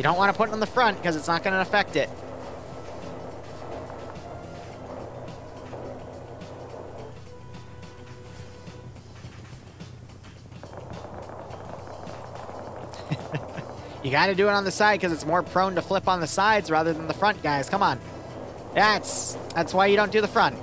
You don't want to put it on the front because it's not going to affect it. you got to do it on the side because it's more prone to flip on the sides rather than the front, guys. Come on. That's that's why you don't do the front.